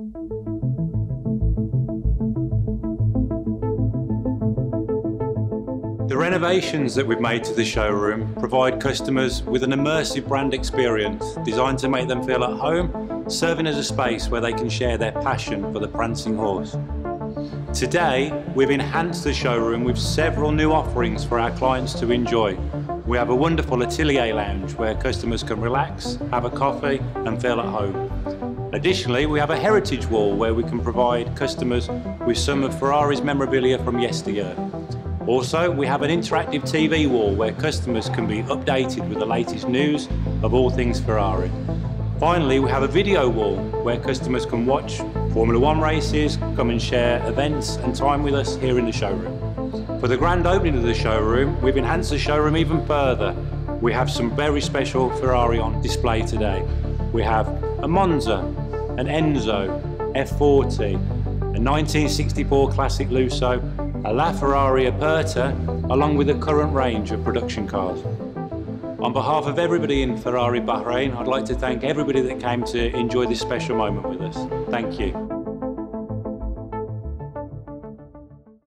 The renovations that we've made to the showroom provide customers with an immersive brand experience designed to make them feel at home, serving as a space where they can share their passion for the prancing horse. Today, we've enhanced the showroom with several new offerings for our clients to enjoy. We have a wonderful atelier lounge where customers can relax, have a coffee and feel at home. Additionally, we have a heritage wall where we can provide customers with some of Ferrari's memorabilia from yesteryear. Also, we have an interactive TV wall where customers can be updated with the latest news of all things Ferrari. Finally, we have a video wall where customers can watch Formula One races, come and share events and time with us here in the showroom. For the grand opening of the showroom, we've enhanced the showroom even further. We have some very special Ferrari on display today. We have a Monza, an Enzo, F40, a 1964 Classic Lusso, a LaFerrari Aperta, along with a current range of production cars. On behalf of everybody in Ferrari Bahrain, I'd like to thank everybody that came to enjoy this special moment with us. Thank you.